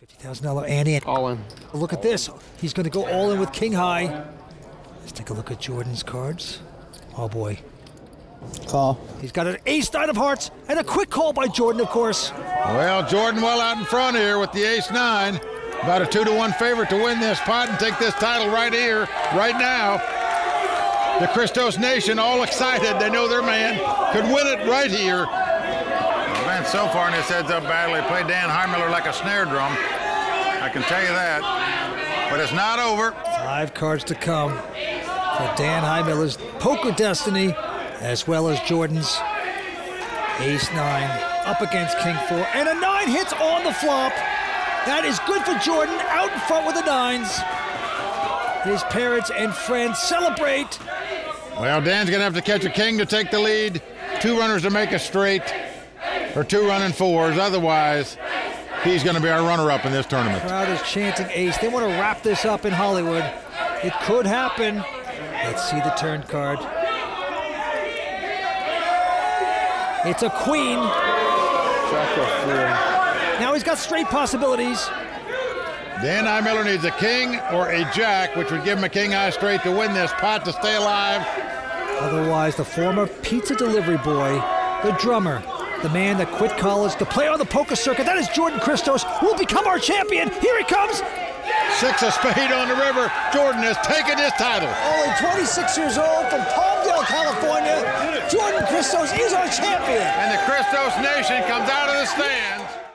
$50,000 ante. All in. Look at this. He's going to go all in with King High. Let's take a look at Jordan's cards. Oh boy. Call. He's got an ace nine of hearts and a quick call by Jordan, of course. Well, Jordan well out in front here with the ace nine. About a two to one favorite to win this pot and take this title right here, right now. The Cristos Nation all excited. They know their man could win it right here. So far in this heads up battle, they played Dan Heimiller like a snare drum. I can tell you that. But it's not over. Five cards to come for Dan Heimiller's poker destiny, as well as Jordan's ace nine up against king four, and a nine hits on the flop. That is good for Jordan out in front with the nines. His parents and friends celebrate. Well, Dan's going to have to catch a king to take the lead. Two runners to make a straight, or two running fours. Otherwise, he's going to be our runner-up in this tournament. Crowd is chanting ace. They want to wrap this up in Hollywood. It could happen. Let's see the turn card. It's a queen. Jack or four. Now he's got straight possibilities. Dan Heimiller needs a king or a jack, which would give him a king eye straight to win this pot to stay alive. Otherwise, the former pizza delivery boy, the drummer, the man that quit college to play on the poker circuit, that is Jordan Cristos, will become our champion. Here he comes. Six of spade on the river. Jordan has taken his title. Only 26 years old from Palmdale, California. Jordan Cristos is our champion. And the Cristos Nation comes out of the stand.